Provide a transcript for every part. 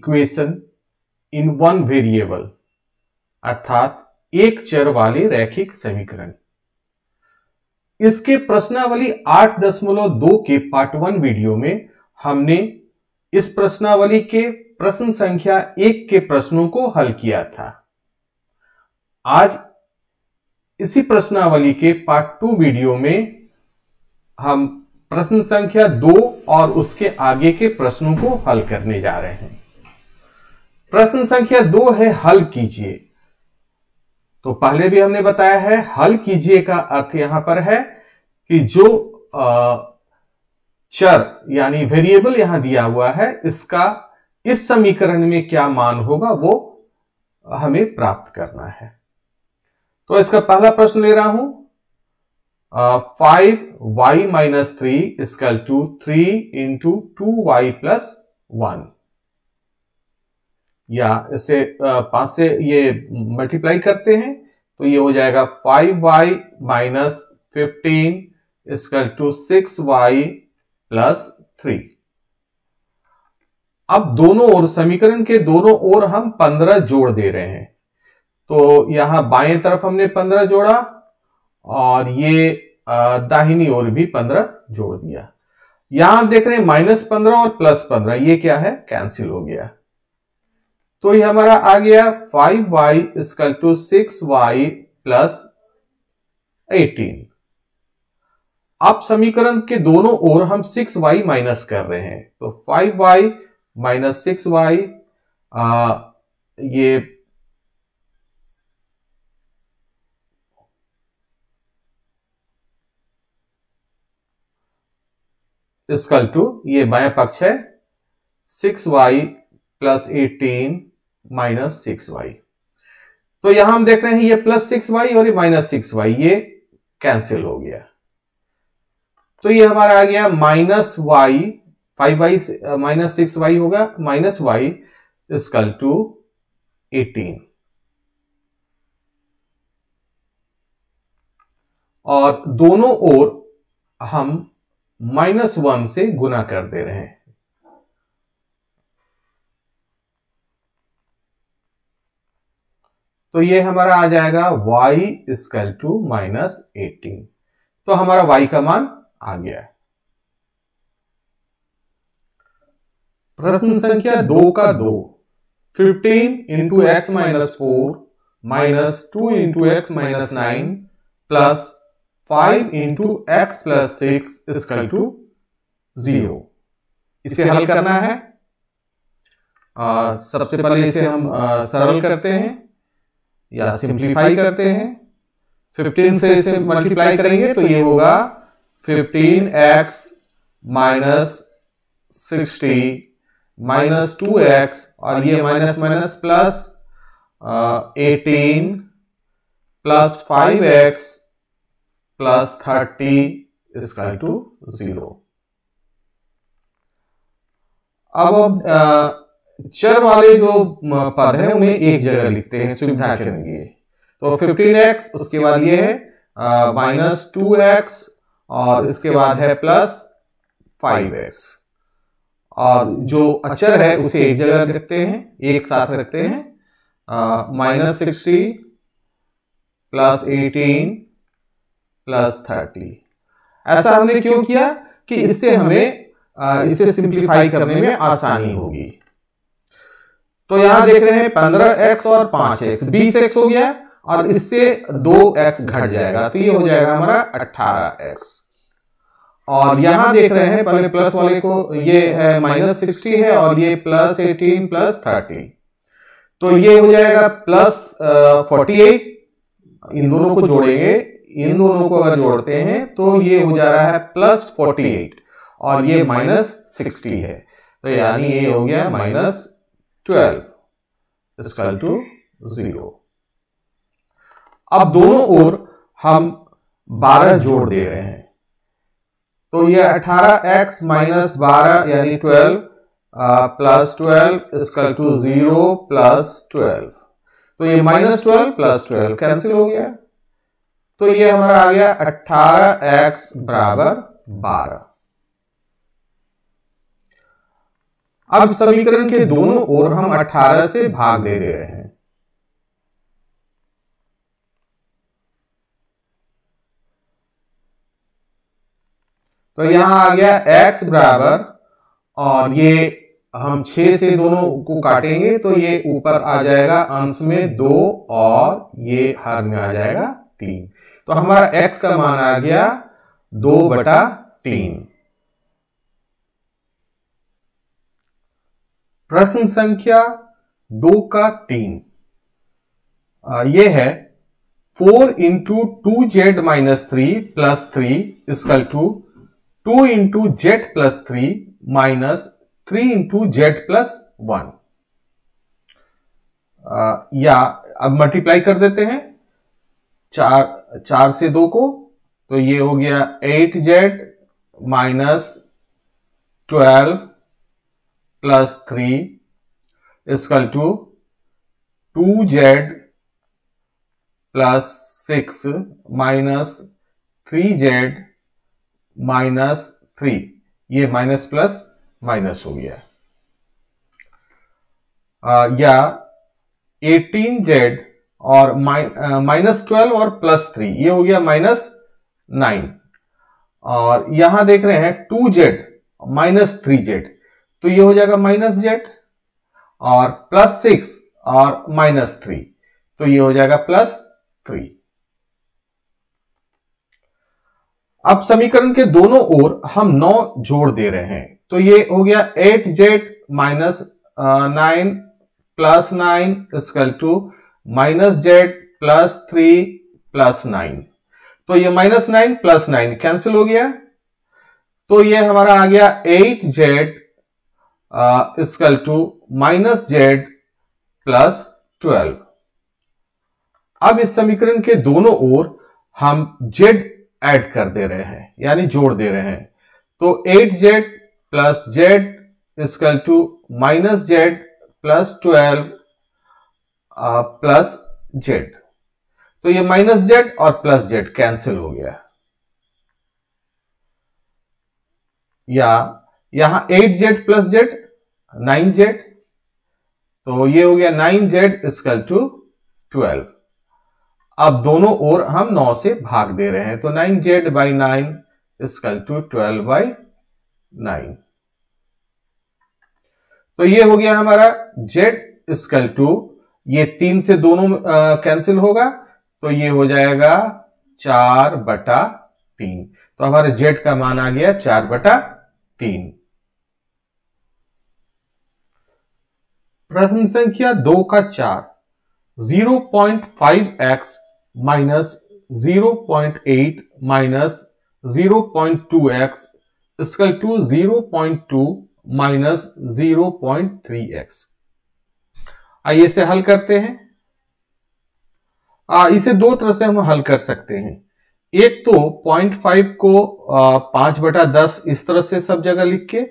Equation in one variable अर्थात एक चर वाले रैखिक समीकरण। इसके प्रश्नावली आठ दशमलव दो के पार्ट वन वीडियो में हमने इस प्रश्नावली के प्रश्न संख्या एक के प्रश्नों को हल किया था। आज इसी प्रश्नावली के पार्ट टू वीडियो में हम प्रश्न संख्या दो और उसके आगे के प्रश्नों को हल करने जा रहे हैं। प्रश्न संख्या दो है, हल कीजिए। तो पहले भी हमने बताया है, हल कीजिए का अर्थ यहाँ पर है कि जो चर यानी वेरिएबल यहाँ दिया हुआ है, इसका इस समीकरण में क्या मान होगा, वो हमें प्राप्त करना है। तो इसका पहला प्रश्न ले रहा हूँ। Five Y minus three is equal two three into two Y plus one या इससे पाँच से ये मल्टीप्लाई करते हैं तो ये हो जाएगा five y minus fifteen is equal to six y plus three अब दोनों ओर, समीकरण के दोनों ओर हम पंद्रह जोड़ दे रहे हैं। तो यहाँ बाएँ तरफ़ हमने पंद्रह जोड़ा और ये दाहिनी ओर भी पंद्रह जोड़ दिया। यहाँ देख रहे हैं माइनस पंद्रह और प्लस पंद्रह, ये क्या है? कैंसिल हो गया। तो ये हमारा आ गया five y is equal to six y plus eighteen अब समीकरण के दोनों ओर हम सिक्स वाई माइनस कर रहे हैं। तो five y minus six y ये इसकल टू ये बाया पक्ष है six y plus eighteen minus six y. तो यहाँ हम देख रहे हैं ये प्लस सिक्स वाई और ये माइनस सिक्स वाई, ये कैंसिल हो गया। तो ये हमारा आ गया minus y, five y minus six y होगा minus y is equal to eighteen. और दोनों ओर हम माइनस वन से गुना कर दे रहे हैं। तो ये हमारा आ जाएगा y is equal to minus eighteen तो हमारा y का मान आ गया प्रश्न संख्या दो का दो। Fifteen into x minus four minus two into x minus nine plus five into x plus six is equal to zero इसे हल करना है। आ, सबसे पहले इसे हम आ, सरल करते हैं। या सिंप्लीफाई करते हैं। 15 से इसे मल्टीप्लाई करेंगे तो ये होगा fifteen x minus sixty minus two x और ये minus minus plus eighteen plus five x plus thirty is equal to zero अब चर वाले जो पद है उन्हें एक जगह लिखते हैं सुविधा के लिए। तो 15x उसके बाद ये है माइनस टू एक्स और इसके बाद है प्लस फाइव एक्स और जो अचर है उसे एक जगह रखते हैं एक साथ रखते हैं। Minus sixty plus eighteen plus thirty ऐसा हमने क्यों किया कि इससे हमें आ, इसे सिंप्लीफाई करने में आसानी होगी। तो यहाँ देख रहे हैं पंद्रह एक्स और पाँच एक्स बीस एक्स हो गया और इससे दो एक्स घट जाएगा। तो ये हो जाएगा हमारा अट्ठारह एक्स और यहाँ देख रहे हैं पहले प्लस वाले को, ये है माइनस सिक्सटी है और ये प्लस एटीन प्लस थर्टी तो ये हो जाएगा प्लस फोर्टी एट इन दोनों को जोड़ेंगे। इन दोनों को अगर जोड़ते हैं तो ये हो जा रहा है प्लस फोर्टी एट और ये माइनस सिक्सटी है। तो यानी ये हो गया minus twelve. Is equal to zero अब दोनों ओर हम 12 जोड़ दे रहे हैं। तो ये 18x माइनस बारह यानी 12 plus twelve is equal to zero plus twelve. तो ये minus twelve plus twelve cancel हो गया। तो ये हमारा आ गया 18x बराबर 12 अब समीकरण के दोनों ओर हम 18 से भाग दे रहे हैं। तो यहाँ आ गया x बराबर, और ये हम 6 से दोनों को काटेंगे तो ये ऊपर आ जाएगा अंश में दो और ये हर में आ जाएगा तीन। तो हमारा x का मान आ गया दो बटा तीन। प्रश्न संख्या दो का तीन। ये है four into two z minus three plus three is equal to two into z plus three minus three into z plus one. या अब मल्टीप्लाई कर देते हैं। चार चार से दो को तो ये हो गया eight z minus twelve plus three is equal to two z plus six minus three z minus three ये माइनस प्लस माइनस हो गया। या एटीन जेड और माइनस ट्वेल्व और प्लस थ्री ये हो गया माइनस नाइन और यहाँ देख रहे हैं two z minus three z तो ये हो जाएगा माइनस जेड और प्लस सिक्स और माइनस थ्री तो ये हो जाएगा प्लस थ्री अब समीकरण के दोनों ओर हम नौ जोड़ दे रहे हैं। तो ये हो गया eight z minus nine plus nine is equal to minus z plus three plus nine तो ये minus nine plus nine cancel हो गया। तो ये हमारा आ गया eight z is equal to minus z plus twelve अब इस समीकरण के दोनों ओर हम जेड ऐड कर दे रहे हैं, यानी जोड़ दे रहे हैं। तो eight z plus z is equal to minus z plus twelve plus z तो ये माइनस जेड और प्लस जेड कैंसिल हो गया। या यहाँ eight z plus z nine z तो ये हो गया nine z is equal to twelve अब दोनों ओर हम नौ से भाग दे रहे हैं तो nine z by nine is equal to twelve by nine तो ये हो गया हमारा जेड स्कल टू ये तीन से दोनों कैंसिल होगा तो ये हो जाएगा चार बटा तीन. तो हमारे जेड का मान आ गया चार बटा तीन. प्रश्न संख्या दो का चार zero point five x minus zero point eight minus zero point two x is equal to zero point two minus zero point three x आइए इसे हल करते हैं। आ, इसे दो तरह से हम हल कर सकते हैं। एक तो पॉइंट फाइव को पाँच बटा दस इस तरह से सब जगह लिख के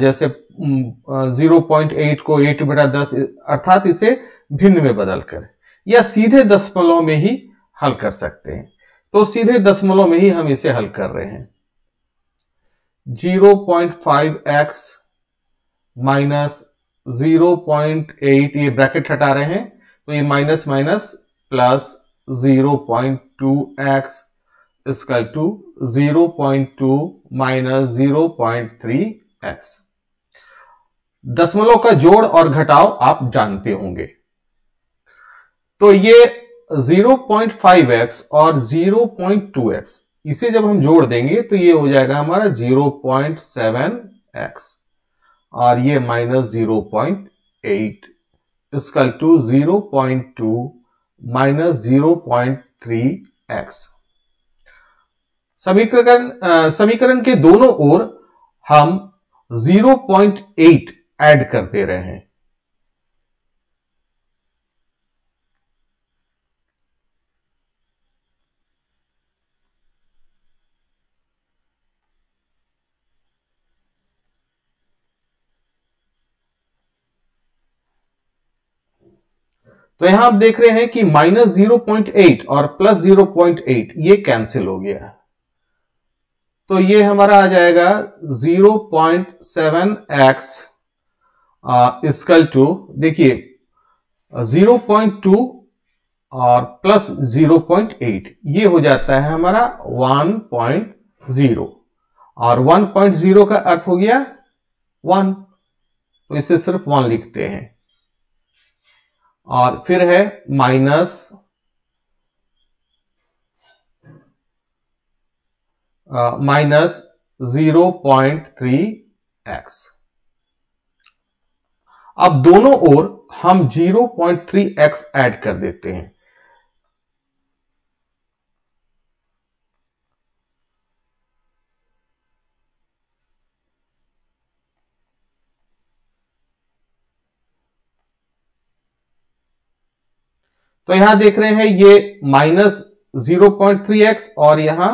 जैसे ज़ीरो पॉइंट एट को एट बटा दस अर्थात इसे भिन्न में बदल कर। या सीधे दशमलव में ही हल कर सकते हैं। तो सीधे दशमलव में ही हम इसे हल कर रहे हैं। Zero point five x minus zero point eight, ये ब्रैकेट हटा रहे हैं तो ये minus minus plus zero point two x is equal to zero point two minus zero point three x. दशमलव का जोड़ और घटाव आप जानते होंगे। तो ये 0.5x और 0.2x इसे जब हम जोड़ देंगे तो ये हो जाएगा हमारा 0.7x और ये minus zero point eight is equal to zero point two minus zero point three x. समीकरण समीकरण के दोनों ओर हम 0.8 ऐड करते रहे। तो यहाँ आप देख रहे हैं कि माइनस ज़ीरो पॉइंट एट और प्लस ज़ीरो पॉइंट एट, ये कैंसिल हो गया। तो ये हमारा आ जाएगा zero point seven x is equal to देखिए 0.2 और प्लस 0.8 ये हो जाता है हमारा 1.0 और 1.0 का अर्थ हो गया 1 तो इसे सिर्फ़ 1 लिखते हैं। और फिर है minus minus zero point three x अब दोनों ओर हम 0.3x ऐड कर देते हैं। तो यहाँ देख रहे हैं ये minus zero point three x और यहाँ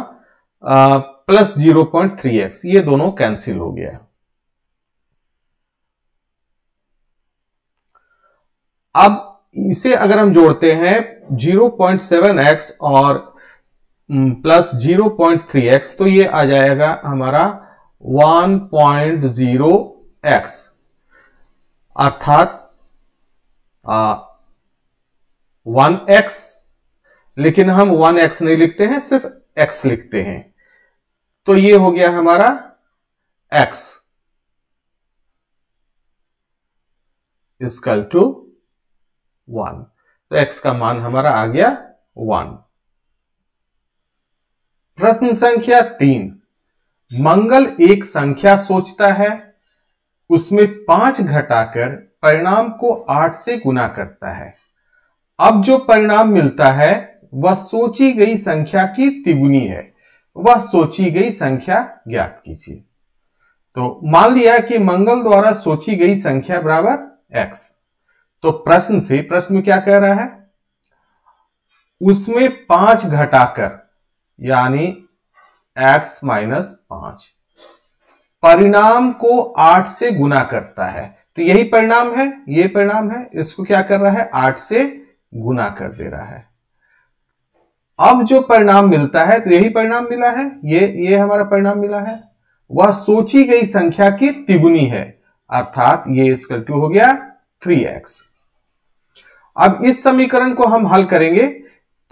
plus zero point three x, ये दोनों कैंसिल हो गया। अब इसे अगर हम जोड़ते हैं 0.7x और प्लस 0.3x तो ये आ जाएगा हमारा 1.0x अर्थात वन एक्स, लेकिन हम वन एक्स नहीं लिखते हैं, सिर्फ़ एक्स लिखते हैं। तो ये हो गया हमारा x. Is equal to one. तो एक्स का मान हमारा आ गया वन। प्रश्न संख्या तीन। मंगल एक संख्या सोचता है, उसमें पाँच घटाकर परिणाम को आठ से गुना करता है। अब जो परिणाम मिलता है, वह सोची गई संख्या की तिगुनी है। वह सोची गई संख्या ज्ञात कीजिए। तो मान लिया कि मंगल द्वारा सोची गई संख्या बराबर एक्स तो प्रश्न से प्रश्न में क्या कह रहा है? उसमें पाँच घटाकर, यानी एक्स माइनस पाँच, परिणाम को आठ से गुना करता है। तो यही परिणाम है, ये परिणाम है, इसको क्या कर रहा है? आठ से गुना कर दे रहा है। अब जो परिणाम मिलता है तो यही परिणाम मिला है, ये ये हमारा परिणाम मिला है। वह सोची गई संख्या की तिगुनी है, अर्थात ये इसका टू हो गया थ्री एक्स अब इस समीकरण को हम हल करेंगे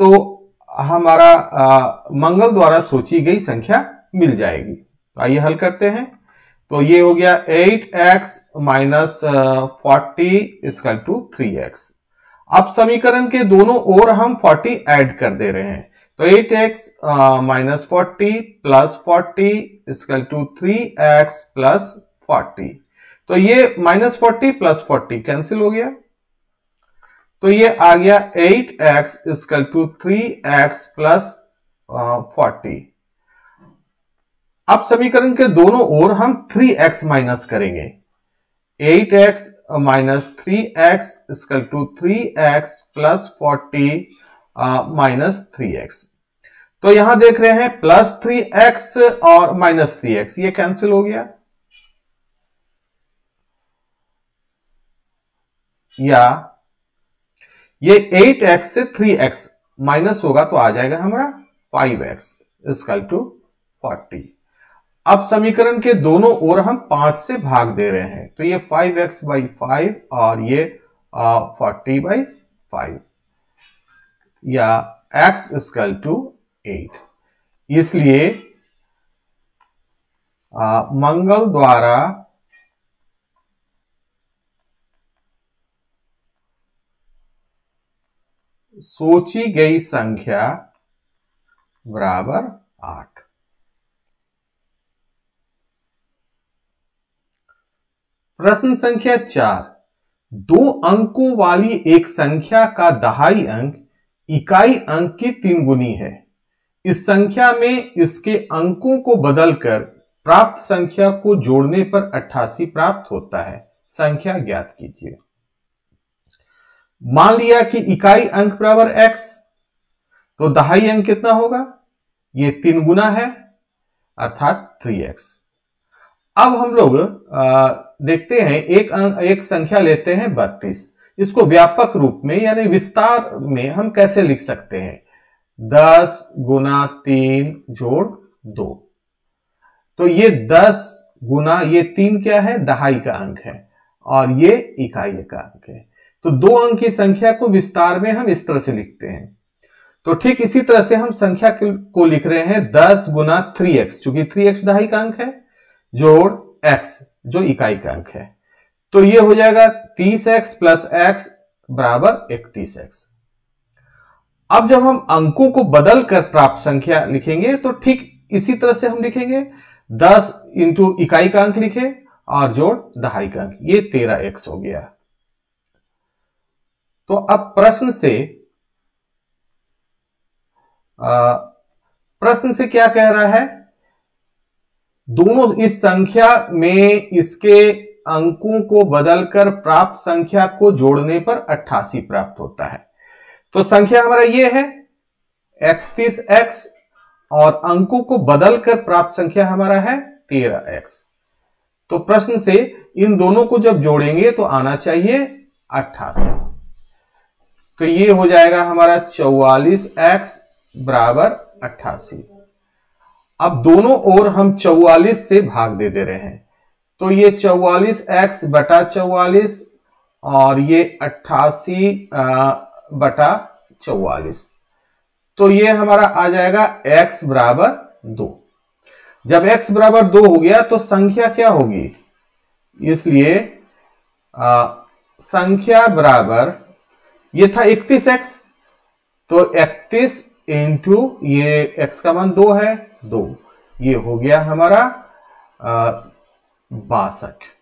तो हमारा आ, मंगल द्वारा सोची गई संख्या मिल जाएगी। तो आइए हल करते हैं। तो ये हो गया eight x minus forty is equal to three x. अब समीकरण के दोनों ओर हम 40 ऐड कर दे रहे हैं। तो 8x x minus forty plus forty is equal to three x plus forty. तो ये minus forty plus forty cancel हो गया। तो ये आ गया eight x is equal to three x plus forty अब समीकरण के दोनों ओर हम थ्री एक्स माइनस करेंगे। Eight x minus three x is equal to three x plus forty minus three x तो यहाँ देख रहे हैं प्लस थ्री एक्स और माइनस थ्री एक्स ये कैंसिल हो गया। या ये एट एक्स से थ्री एक्स माइनस होगा तो आ जाएगा हमारा five x is equal to forty अब समीकरण के दोनों ओर हम पाँच से भाग दे रहे हैं। तो ये फाइव एक्स बाई फाइव और ये फोर्टी बाई फाइव या x is equal to eight इसलिए आ, मंगल द्वारा सोची गई संख्या बराबर आठ। प्रश्न संख्या चार, दो अंकों वाली एक संख्या का दहाई अंक इकाई अंक की तीन गुनी है। इस संख्या में इसके अंकों को बदलकर प्राप्त संख्या को जोड़ने पर 88 प्राप्त होता है। संख्या ज्ञात कीजिए। मान लिया कि इकाई अंक बराबर x तो दहाई अंक कितना होगा? ये तीन गुना है, अर्थात थ्री एक्स अब हम लोग देखते हैं, एक अंक, एक संख्या लेते हैं बत्तीस। इसको व्यापक रूप में, यानी विस्तार में हम कैसे लिख सकते हैं? दस गुना तीन जोड़ दो। तो ये दस गुना, ये तीन क्या है? दहाई का अंक है, और ये इकाई का अंक है। तो दो अंक की संख्या को विस्तार में हम इस तरह से लिखते हैं। तो ठीक इसी तरह से हम संख्या को लिख रहे हैं दस गुना थ्री एक्स, चूँकि थ्री एक्स दहाई का अंक है, जोड़ एक्स, जो इकाई का अंक है। तो ये हो जाएगा तीस एक्स प्लस एक्स बराबर इकतीस एक्स। अब जब हम अंकों को बदल कर प्राप्त संख्या लिखेंगे तो ठीक इसी तरह से हम लिखेंगे दस इंटू इकाई का अंक लिखे और जोड़ दहाई का अंक ये तेरह एक्स हो गया। तो अब प्रश्न से प्रश्न से क्या कह रहा है? दोनों इस संख्या में इसके अंकों को बदलकर प्राप्त संख्या को जोड़ने पर 88 प्राप्त होता है। तो संख्या हमारा ये है 31x और अंकों को बदलकर प्राप्त संख्या हमारा है 13x तो प्रश्न से इन दोनों को जब जोड़ेंगे तो आना चाहिए 88 तो ये हो जाएगा हमारा 44x बराबर अट्ठासी। अब दोनों ओर हम 44 से भाग दे दे रहे हैं। तो ये 44 एक्स बटा चौवालीस और ये अट्ठासी बटा चौवालीस। तो ये हमारा आ जाएगा x बराबर दो। जब x बराबर दो हो गया तो संख्या क्या होगी? इसलिए आ, संख्या बराबर ये था 31x तो 31 इंटू ये एक्स का मान दो है, दो। ये हो गया हमारा बासठ।